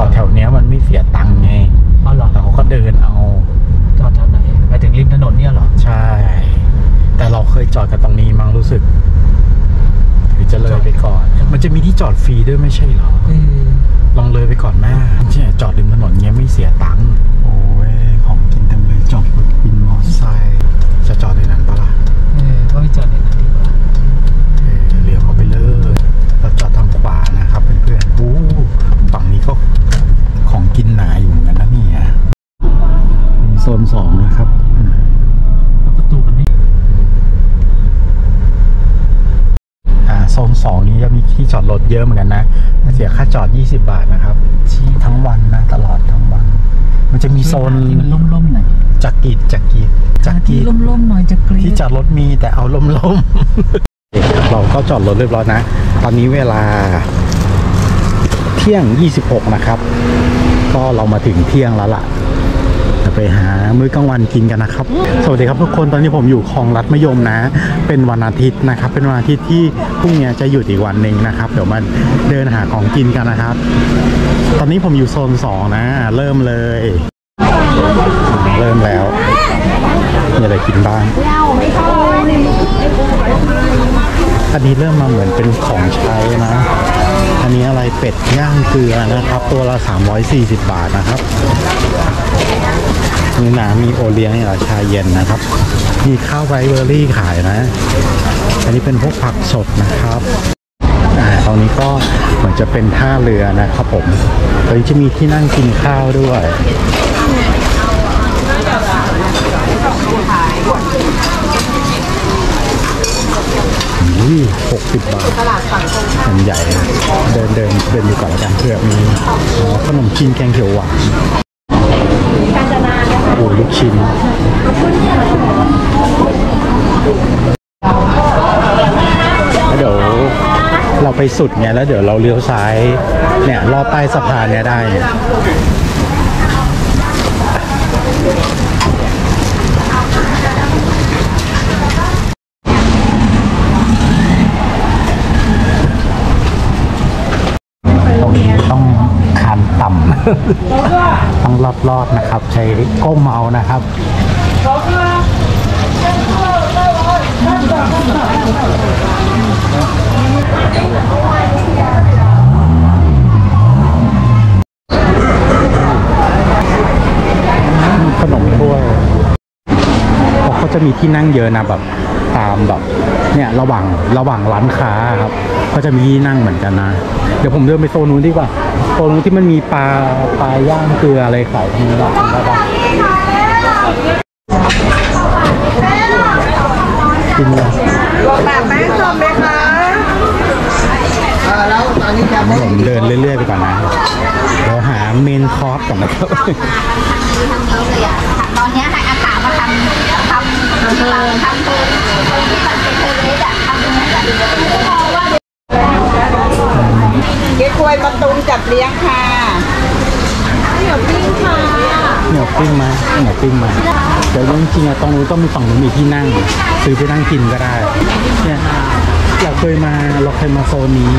จอดแถวเนี้ยมันไม่เสียตังค์ไงอ๋อเหรอแต่เขาก็เดินเอา จอดแถวไหนไปถึงริมถนนเนี่ยเหรอใช่ แต่เราเคยจอดกันตรงนี้มั้งรู้สึกหรือจะเลยไปก่อน มันจะมีที่จอดฟรีด้วยไม่ใช่เหรอเออลองเลยไปก่อนแม่เนี่ยจอดริมถนนเงี้ยไม่เสียตังค์โอ้ยของกินเต็มเลยจอดรถบินมอเตอร์ไซค์จะจอดในนั้นปะล่ะเออก็ไปจอดในนั้นดีกว่า เออเลี้ยวเข้าไปเลยเราจอดทางขวานะครับเพื่อนๆอู้ฝั่งนี้ก็ของกินหนาอยู่เหมือนกันนะเนี่ยโซนสองนะครับอืม แล้วประตูมันนี่ อ่าโซนสองนี้จะมีที่จ อดรถเยอะเหมือนกันนะ เสียค่าจอด 20 บาทนะครับ ที่ทั้งวันนะ ตลอดทั้งวัน มันจะมีโซนที่มันล่มๆหน่อยจักรีดจักรีดจักรีที่ดล่มๆหน่อยจะกรี๊ที่ดจอดรถมีแต่เอาลมลมๆเราก็จอดรถเรียบร้อยนะ ตอนนี้เวลาเที่ยง 26 นะครับ ก็เรามาถึงเที่ยงแล้วล่ะ จะไปหามื้อกลางวันกินกันนะครับ สวัสดีครับทุกคนตอนนี้ผมอยู่คลองรัดมะยมนะ เป็นวันอาทิตย์นะครับ เป็นวันอาทิตย์ที่พรุ่งนี้จะหยุดอีกวันหนึ่งนะครับ เดี๋ยวมาเดินหาของกินกันนะครับ ตอนนี้ผมอยู่โซน 2 นะ เริ่มเลย เริ่มแล้วมีอะไรกินบ้างอันนี้เริ่มมาเหมือนเป็นของใช้นะ อันนี้อะไรเป็ดย่างเกลือนะครับ ตัวละ 340 บาทนะครับ นี่นะมีโอเลี้ยงนี่เหรอชาเย็นนะครับ มีข้าวไรซ์เบอร์รี่ขายนะ อันนี้เป็นพวกผักสดนะครับอ่าตรงนี้ก็เหมือนจะเป็นท่าเรือนะครับผมตรงนี้จะมีที่นั่งกินข้าวด้วยหกสิบบาทมันใหญ่ เดินเดินเดินดูก่อนแล้วกันเผื่อมีขนมจีนแกงเขียวหวาน โอ้ลูกชิ้นเดี๋ยวเราไปสุดไงแล้วเดี๋ยวเราเลี้ยวซ้ายเนี่ยรอดใต้สะพานเนี่ยได้เนี่ยตรงนี้ต้องคาน ต้องลอดๆนะครับ ใช้ก้มเอานะครับขนมถ้วยเขาจะมีที่นั่งเยอะนะแบบตามแบบ เนี่ยระหว่างระหว่างร้านค้าครับ ก็จะมีที่นั่งเหมือนกันนะ เดี๋ยวผมเดินไปโซนนู้นดีกว่าโซนนู้นที่มันมีปลาปลาย่างเกลืออะไรขายตรงนี้ละได้ปะกินเลยแบบแม่ชมไหมคะผมเดินเรื่อยๆไปก่อนนะ เดี๋ยวหาเมนคอร์สก่อนนะครับตอนนี้ยให้อาสามาทำ เก๊กควยประตูมจับเลี้ยงค่ะเหนียวปิ้งมาเหนียวปิ้งมาเดี๋ยวจริงๆอะตรงนู้นก็มีฝั่งนู้นมีที่นั่ง ซื้อไปนั่งกินก็ได้เนี่ยเราเคยมาเราเคยมาโซนนี้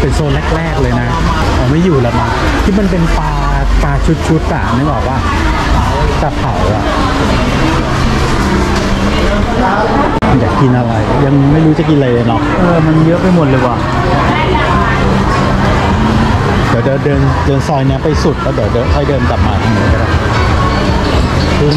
เป็นโซนแรกๆเลยนะอ๋อไม่อยู่แล้วมั้งที่มันเป็นปลาปลาชุดๆอะนึกออกว่าปลาเผาอะอยากกินอะไรยังไม่ รู้จะกินอะไรเลยเนาะเออมันเยอะไปหมดเลยว่ะเดี๋ยวเดินเดินเดินซอยเนี้ยไปสุดแล้วเดี๋ยวเดินค่อยเดินกลับมาทางนี้ก็ได้ซึ่ง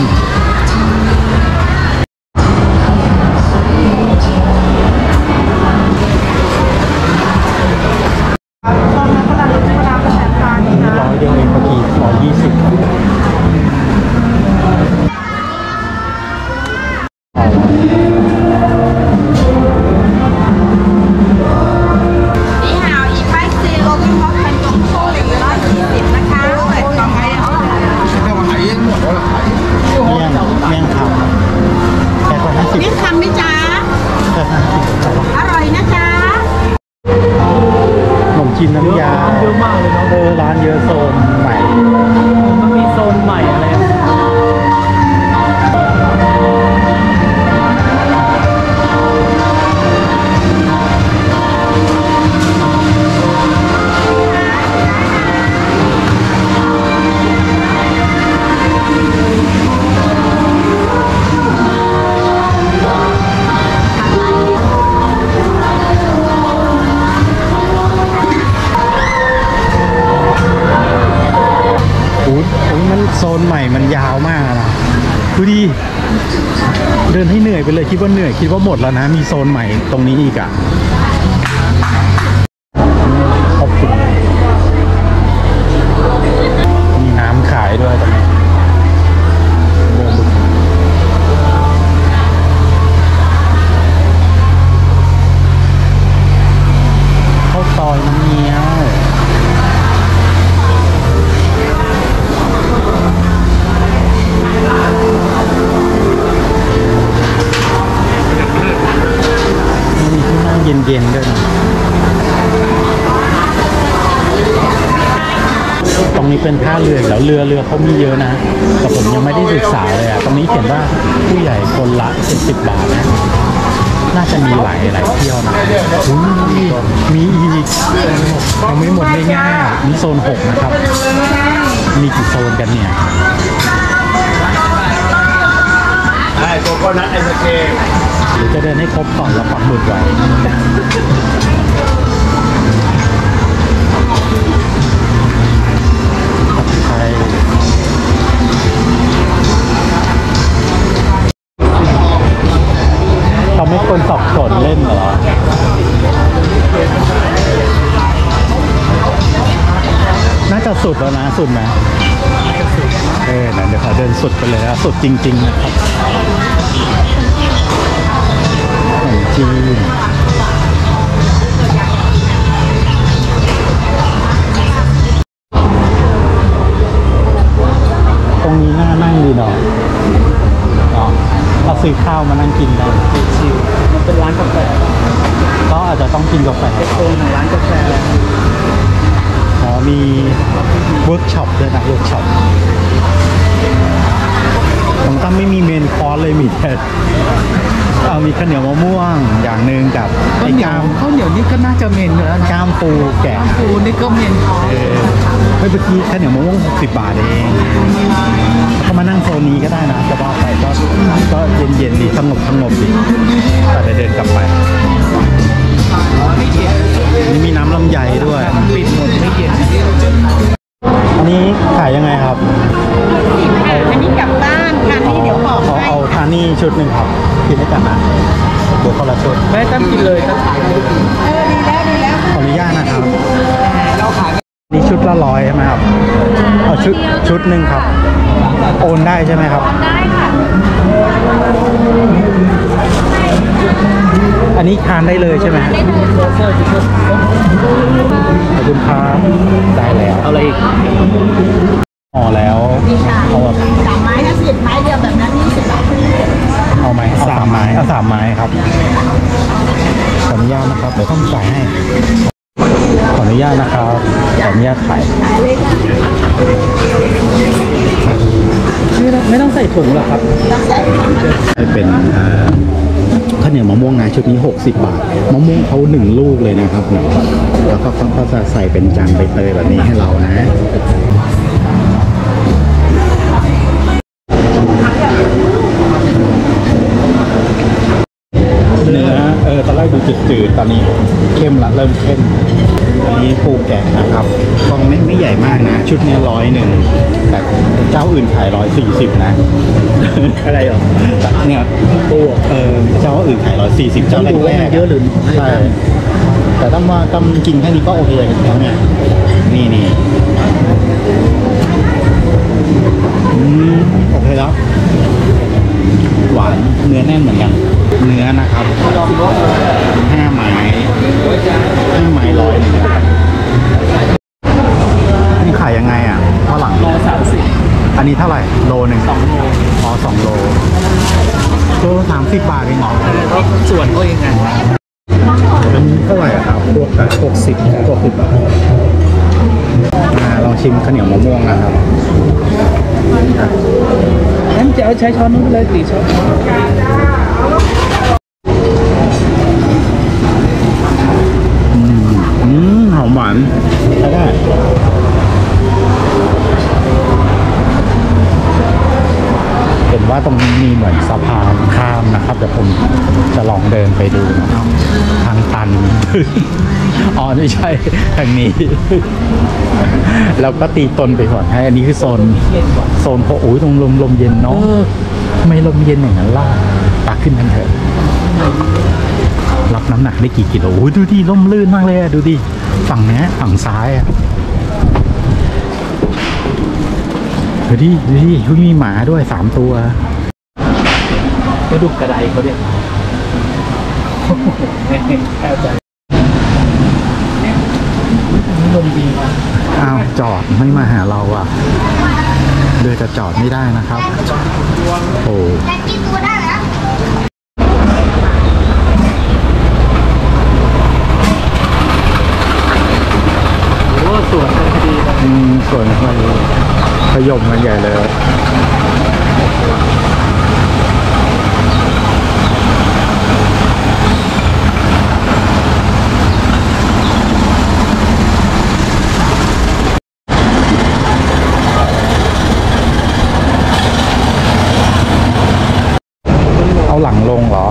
โซนใหม่มันยาวมากนะดูดิเดินให้เหนื่อยไปเลยคิดว่าเหนื่อยคิดว่าหมดแล้วนะ มีโซนใหม่ตรงนี้อีกอะข เป็นท่าเรืออีกแล้วเรือเรือเขามีเยอะนะ แต่ผมยังไม่ได้ศึกษาเลยอะตรงนี้เขียนว่าผู้ใหญ่คนละ70บาทนะน่าจะมีหลายหลายเที่ยวนะอุ๊ยมีอีกยังไม่หมดง่ายๆมีโซน 6 นะครับ มีกี่โซนกันเนี่ยใช่โกโก้นัทไอศครีมหรือจะเดินให้ครบก่อนแล้วปักหมุดไว้ ควรสับสนเล่นเหรอน่าจะสุดแล้วนะสุดไหมเออนะเดี๋ยวขอเดินสุดไปเลยนะสุดจริงๆนะครับขนมจีนตรงนี้น่านั่งดีเนาะ เราซื้อข้าวมานั่งกินได้ chill ๆเป็นร้านกาแฟก็อาจจะต้องกินกาแฟโซนของร้านกาแฟอ๋อมีเวิร์กช็อปด้วยนะเวิร์กช็อปของตั้มไม่มี main course เลยมีแต่ เอามีข้าวเหนียวมะม่วงอย่างหนึ่งกับข้าวไอ้เหนียกาวมข้าวเหนียวนี่ก็น่าจะ main อยู่แล้วนะกล้ามปูแกะข้าวปูนี่ก็ main พอเออเฮ้ยเมื่อกี้ข้าวเหนียวมะม่วงสิบบาทเองเขามานั่งโซนนี้ก็ได้นะจะว่าไปก็ก็เย็นๆดีสงบสงบดีแต่เดี๋ยวเดินกลับไป ละร้อยใช่ไหมครับเอาชุดชุดหนึ่งครับ โอนได้ใช่ไหมครับ ได้ค่ะ อันนี้ทานได้เลยใช่ไหมเซอร์จิเกอร์ขอบคุณครับได้แล้วเอาอะไรอีกห่อแล้วเอาแบบสามไม้นะสิบไม้เดียวแบบนั้นนี่สิบบาทเอาไหมเอาสามไม้เอาสามไม้ครับขออนุญาตนะครับเดี๋ยวต้องจ่ายให้ ขออนุญาตนะครับขออนุญาตถ่ายไม่ต้องไม่ต้องใส่ถุงหรอกครับให้เป็นเอ่อข้าวเหนียวมะม่วงนะชุดนี้ 60 บาทมะม่วงเขาหนึ่งลูกเลยนะครับผมแล้วก็เขาก็จะใส่เป็นจานใบเตยแบบนี้ให้เรานะ จืดๆ ตอนนี้เข้มละเริ่มเข้ม อันนี้ปูแกะนะครับกล่องไม่ไม่ใหญ่มากนะ ชุดเนี้ร้อยหนึ่ง แต่เจ้าอื่นขายร้อยสี่สิบนะ อะไรหรอเนี่ยปูเออเจ้าอื่นขายร้อยสี่สิบเจ้าแรต้องดูว่ากมันเยอะหรือน้อยใช่แต่ตั้มว่าตั้มกินแค่นี้ก็โอเคแล้วเนี่ยนี่นี่อืมโอเคแล้ว หวานเนื้อแน่นเหมือนกัน เนื้อนะครับห้าไม้ห้าไม้ร้อยหนึ่งนะครับนี่ขายยังไงอะเท่าหลังโลสามสิบอันนี้เท่าไหร่โลหนึ่งสองโลอ๋อสองโลโลสามสิบบาทเองเหรอก็ส่วนก็ยังไงเป็นเท่าไหร่อะครับพวกแบบหกสิบหกสิบบาทอ่าลองชิมข้าวเหนียวมะม่วงนะครับ งั้นจะเอาใช้ช้อนนู้นไปเลยตีช้อนอืมหอมหวานใช้ได้ เห็น ว่าตรงนี้มีเหมือนสะพานข้ามนะครับเดี๋ยวผมจะลองเดินไปดูนะครับทางตันอ๋อไม่ใช่ทางนี้ แล้วก็ตีตนไปก่อนให้อันนี้คือโซนโซนโพโอ้ยตรงลมลมเย็นเนาะไม่ลมเย็นอย่างนั้นล่ะปากขึ้นทันเถอะรับน้ำหนักได้กี่กิโลโอ้ยดูดิล่มลื่นมากเลยอะดูดิฝั่งนี้ฝั่งซ้ายอะ ดูดิดูดิเฮ้ยมีหมาด้วยสามตัวก็ดูกระไดเขาเนี่ยแค่ใจลมดีมากอ้าวจอดไม่มาหาเราอะเดือจะจอดไม่ได้นะครับ โอ้แต่กินตัวได้แล้วโอ้สวนกันพอดีเลยส่วนไป ขยมกันใหญ่เลย เอาหลังลงเหรอ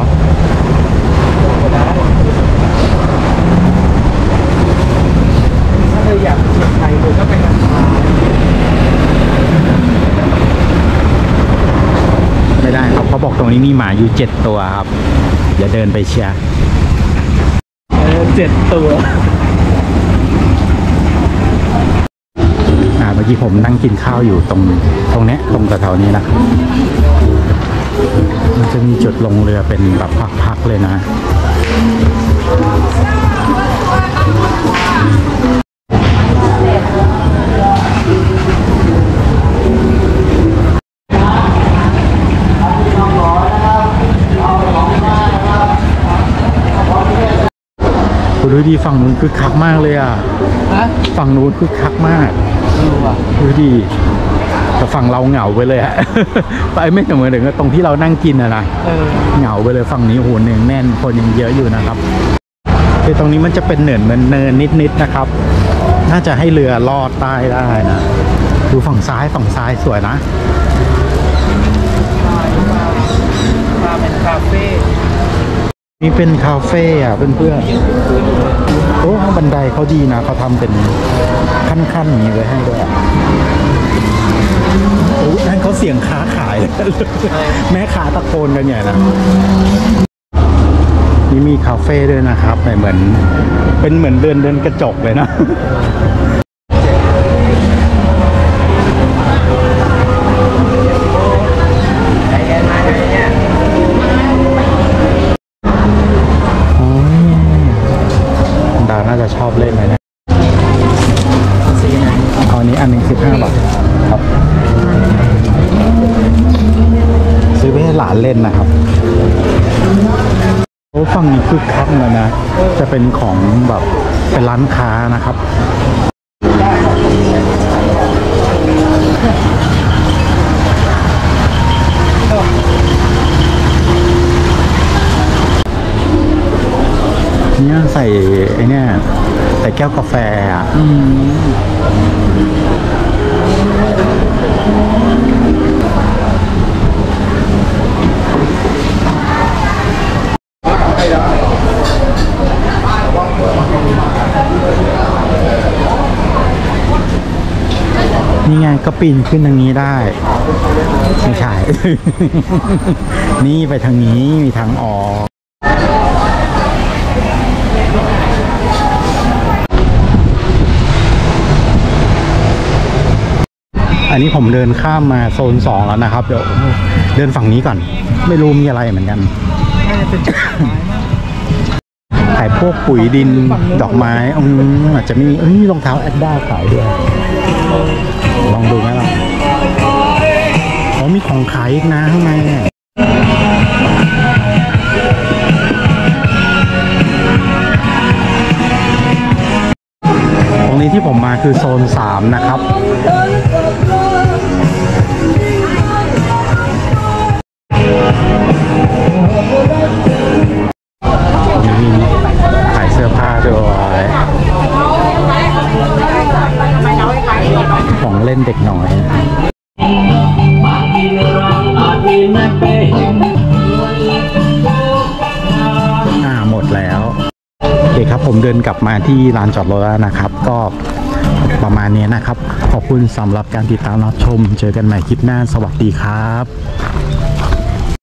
ถ้าเธออยากเชียงไทยเธอก็ไปกันมา ไม่ได้ค รับเขาบอกตรงนี้มีหมาอยู่เจ็ดตัวครับอย่าเดินไปเชียร์เออเจ็ดตัวอ่าเมื่อกี้ผมนั่งกินข้าวอยู่ตรงตรงเนี้ยตรงแถวๆนี้นะมันจะมีจุดลงเรือเป็นแบบพักๆเลยนะ ดูดีฝั่งนู้นคึกคักมากเลยอะฮะฝั่งนู้นคึกคักมากเออว่ะดูดีแต่ฝั่งเราเหงาไปเลยอะไปไม่เหมือนถึงกับตรงที่เรานั่งกินอะนะเออเหงาไปเลยฝั่งนี้โอ้โหเนืองแน่นคนยังเยอะอยู่นะครับคือตรงนี้มันจะเป็นเนินเนินเนินนิดๆนะครับ น่าจะให้เรือลอดใต้ได้นะดูฝั่งซ้ายฝั่งซ้ายสวยนะมาเป็นคาเฟ่ นี่เป็นคาเฟ่อะเพื่อนๆโอ้บันไดเขาดีนะเขาทำเป็นขั้นๆอย่างนี้ไว้ให้ด้วยโอ้นั่นเขาเสียงค้าขายเลยแม่ค้าตะโกนกันใหญ่นะนี่มีคาเฟ่ด้วยนะครับเหมือน เป็นเหมือนเดินเดินกระจกเลยนะ ฝั่งนี้คึกคักเลยนะ จะเป็นของแบบเป็นร้านค้านะครับเนี่ยใส่ไอ้เนี่ยใส่แก้วกาแฟอะ นี่ไงก็ปีนขึ้นทางนี้ได้ ไม่ใช่ นี่ไปทางนี้มีทางออกอันนี้ผมเดินข้ามมาโซนสองแล้วนะครับ เดี๋ยวเดินฝั่งนี้ก่อน ไม่รู้มีอะไรเหมือนกันขายพวกปุ๋ยดินดอกไม้อืมอาจจะมีเอ้ยรองเท้าแอดด้าขายด้วย ลองดูไหมล่ะอ๋อมีของขายอีกนะข้างในเนี่ยตรงนี้ที่ผมมาคือโซน 3 นะครับ ผมเดินกลับมาที่ลานจอดรถแล้วนะครับ ก็ประมาณนี้นะครับ ขอบคุณสำหรับการติดตามรับชม เจอกันใหม่คลิปหน้า สวัสดีครับ